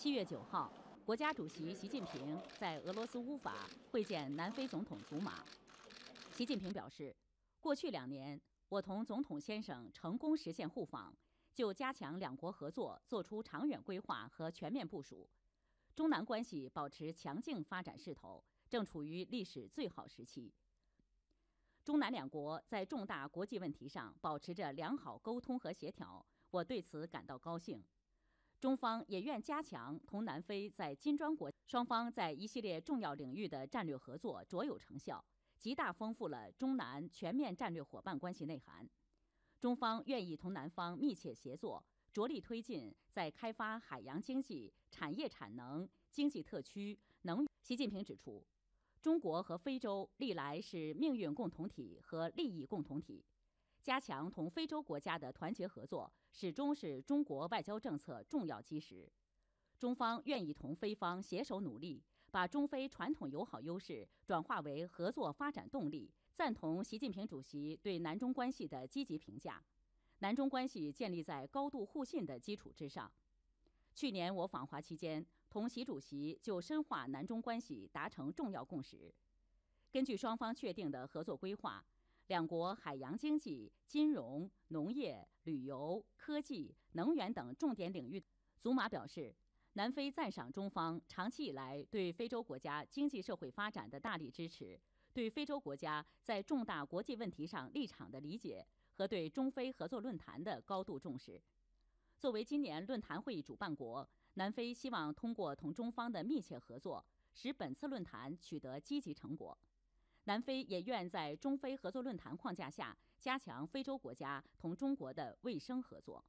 七月九号，国家主席习近平在俄罗斯乌法会见南非总统祖马。习近平表示，过去两年，我同总统先生成功实现互访，就加强两国合作作出长远规划和全面部署。中南关系保持强劲发展势头，正处于历史最好时期。中南两国在重大国际问题上保持着良好沟通和协调，我对此感到高兴。中方也愿加强同南非在金砖国双方在一系列重要领域的战略合作，卓有成效，极大丰富了中南全面战略伙伴关系内涵。中方愿意同南方密切协作，着力推进在开发海洋经济、产业产能、经济特区、能。习近平指出，中国和非洲历来是命运共同体和利益共同体。加强同非洲国家的团结合作，始终是中国外交政策重要基石。中方愿意同非方携手努力，把中非传统友好优势转化为合作发展动力。赞同习近平主席对南中关系的积极评价。南中关系建立在高度互信的基础之上。去年我访华期间，同习主席就深化南中关系达成重要共识。根据双方确定的合作规划。两国海洋经济、金融、农业、旅游、科技、能源等重点领域，祖马表示，南非赞赏中方长期以来对非洲国家经济社会发展的大力支持，对非洲国家在重大国际问题上立场的理解和对中非合作论坛的高度重视。作为今年论坛会议主办国，南非希望通过同中方的密切合作，使本次论坛取得积极成果。南非也愿在中非合作论坛框架下加强非洲国家同中国的卫生合作。